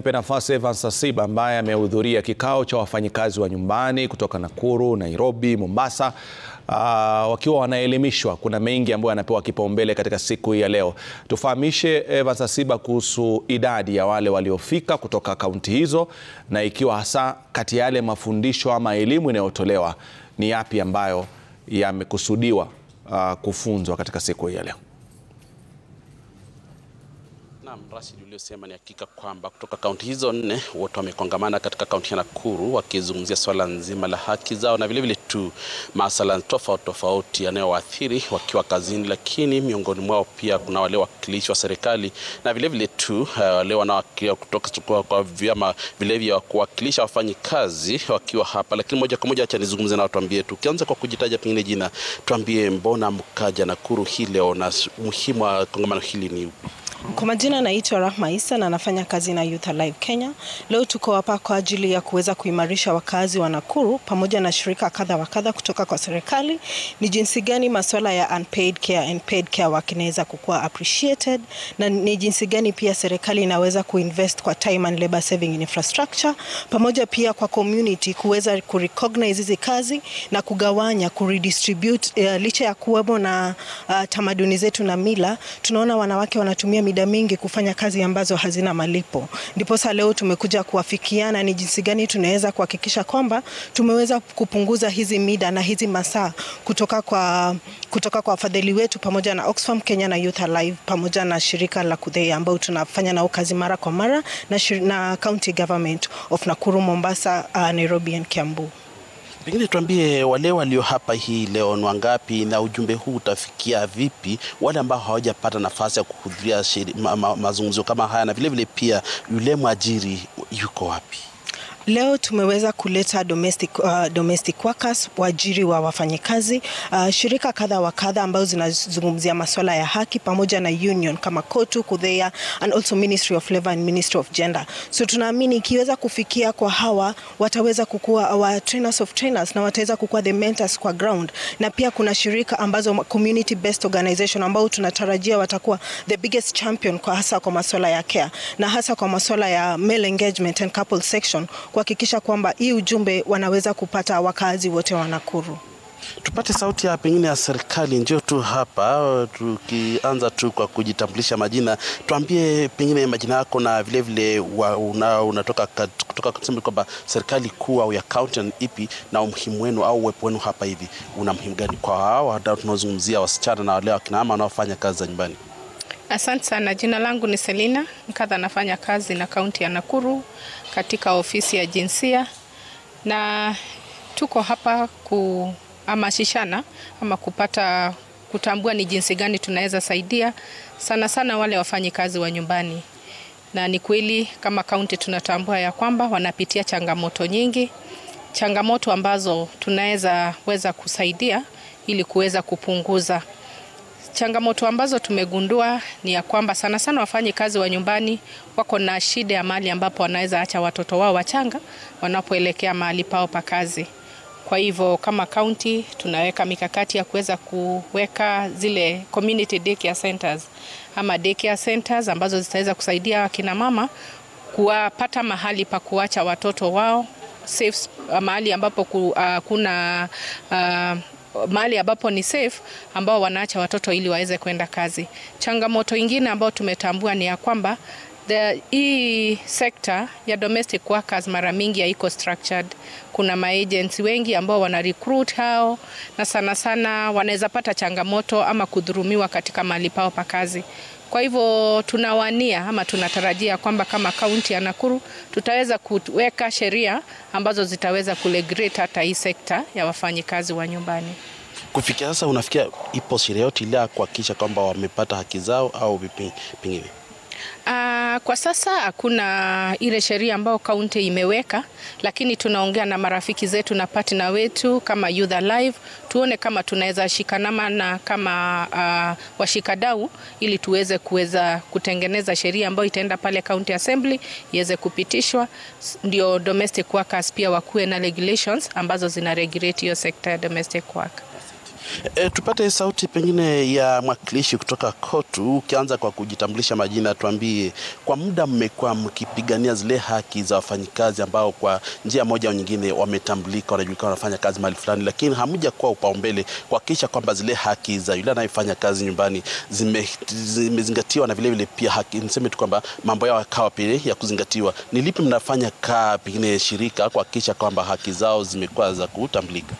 Mpe nafasi Evans Sasiba ambaye amehudhuria kikao cha wafanyikazi wa nyumbani kutoka Nakuru, Nairobi, Mombasa uh, wakiwa wanaelimishwa. Kuna mengi ambayo yanapewa kipaumbele katika siku hii ya leo. Tufahamishe Evans Sasiba kuhusu idadi ya wale waliofika kutoka kaunti hizo na ikiwa hasa kati ya yale mafundisho ama elimu inayotolewa ni yapi ambayo yamekusudiwa uh, kufunzwa katika siku hii ya leo. Naam, Rashid, uliosema ni hakika kwamba kutoka kaunti hizo nne wote wamekongamana katika kaunti ya Nakuru wakizungumzia swala nzima la haki zao na vilevile tu masala tofauti tofauti yanayowaathiri wakiwa kazini, lakini miongoni mwao pia kuna wale wakilishi wa serikali na vilevile tu uh, wale wanaowakilia kutoka kwa vyama vile vya kuwakilisha wafanyikazi wakiwa hapa. Lakini moja kwa moja, acha nizungumze na tuambie tu, ukianza kwa kujitaja pengine jina, tuambie mbona mkaja Nakuru hii leo na umuhimu wa kongamano hili ni upi? Kwa majina naitwa Rahma Isa na nafanya kazi na Youth Alive Kenya. Leo tuko hapa kwa ajili ya kuweza kuimarisha wakazi wa Nakuru pamoja na shirika kadha wa kadha kutoka kwa serikali, ni jinsi gani masuala ya unpaid care and paid care work inaweza kukuwa appreciated na ni jinsi gani pia serikali inaweza kuinvest kwa time and labor saving infrastructure, pamoja pia kwa community kuweza kurecognize hizi kazi na kugawanya kuredistribute. Uh, licha ya kuwemo na uh, tamaduni zetu na mila, tunaona wanawake wanatumia mida mingi kufanya kazi ambazo hazina malipo. ndipo Ndiposa leo tumekuja kuafikiana ni jinsi gani tunaweza kuhakikisha kwamba tumeweza kupunguza hizi mida na hizi masaa kutoka kwa kutoka kwa wafadhili wetu pamoja na Oxfam Kenya na Youth Alive pamoja na shirika la Kudhei ambao tunafanya nao kazi mara kwa mara na, na County Government of Nakuru, Mombasa, uh, Nairobi and Kiambu. Pengine tuambie wale walio hapa hii leo ni wangapi, na ujumbe huu utafikia vipi wale ambao hawajapata nafasi ya kuhudhuria ma, ma, mazungumzo kama haya, na vilevile pia yule mwajiri yuko wapi? Leo tumeweza kuleta domestic, uh, domestic workers waajiri wa wafanyikazi uh, shirika kadha wa kadha ambazo zinazungumzia masuala ya haki pamoja na union kama KOTU, KUDHEA and also Ministry of Labor and Ministry of Gender. So tunaamini ikiweza kufikia kwa hawa wataweza kukua our trainers of trainers na wataweza kukua the mentors kwa ground, na pia kuna shirika ambazo community based organization ambao tunatarajia watakuwa the biggest champion kwa hasa kwa masuala ya care na hasa kwa masuala ya male engagement and couple section kuhakikisha kwamba hii ujumbe wanaweza kupata wakazi wote wa Nakuru. Tupate sauti ya pengine ya serikali, njio tu hapa, tukianza tu kwa kujitambulisha majina. Tuambie pengine majina yako na vilevile una, unatoka kutoka kusema kwamba serikali kuu au ya kaunti ni ipi, na umuhimu wenu au uwepo wenu hapa hivi una muhimu gani kwa hao tunaozungumzia wasichana na wale wakina mama wanaofanya kazi za nyumbani? Asante sana. Jina langu ni Selina Mkadha, nafanya kazi na kaunti ya Nakuru katika ofisi ya jinsia, na tuko hapa kuhamasishana ama kupata kutambua ni jinsi gani tunaweza saidia sana sana wale wafanyi kazi wa nyumbani. Na ni kweli kama kaunti tunatambua ya kwamba wanapitia changamoto nyingi, changamoto ambazo tunaweza weza kusaidia ili kuweza kupunguza changamoto ambazo tumegundua ni ya kwamba sana sana wafanye kazi wa nyumbani wako na shida ya mahali ambapo wanaweza acha watoto wao wachanga wanapoelekea mahali pao pa kazi. Kwa hivyo kama kaunti tunaweka mikakati ya kuweza kuweka zile community daycare centers ama daycare centers ambazo zitaweza kusaidia wakina mama kuwapata mahali pa kuacha watoto wao safe, mahali ambapo ku, uh, kuna uh, mahali ambapo ni safe ambao wanaacha watoto ili waweze kwenda kazi. Changamoto ingine ambayo tumetambua ni ya kwamba the hii sekta ya domestic workers mara mingi haiko structured. Kuna maagents wengi ambao wana recruit hao, na sana sana wanaweza pata changamoto ama kudhurumiwa katika mahali pao pa kazi. Kwa hivyo tunawania ama tunatarajia kwamba kama kaunti ya Nakuru tutaweza kuweka sheria ambazo zitaweza kuregulate hata hii sekta ya wafanyikazi wa nyumbani. Kufikia sasa, unafikia ipo sheria yote ile kuhakikisha kwamba wamepata haki zao au vipi kwa sasa hakuna ile sheria ambayo kaunti imeweka, lakini tunaongea na marafiki zetu na partner wetu kama Youth Alive tuone kama tunaweza shikanama na kama uh, washikadau ili tuweze kuweza kutengeneza sheria ambayo itaenda pale county assembly iweze kupitishwa, ndio domestic workers pia wakuwe na regulations ambazo zina regulate hiyo sekta ya domestic work. E, tupate sauti pengine ya mwakilishi kutoka KOTU, ukianza kwa kujitambulisha majina, tuambie kwa muda mmekuwa mkipigania zile haki za wafanyikazi ambao kwa njia moja au nyingine wametambulika, wanajulikana, wanafanya kazi mahali fulani, lakini hamuja kuwa upaumbele kuhakikisha kwamba zile haki za yule anayefanya kazi nyumbani zimezingatiwa, zime na vilevile vile pia haki, niseme tu kwamba mambo yao yakawa pia ya kuzingatiwa. Ni lipi mnafanya kaa pengine shirika kuhakikisha kwamba haki zao zimekuwa za kutambulika?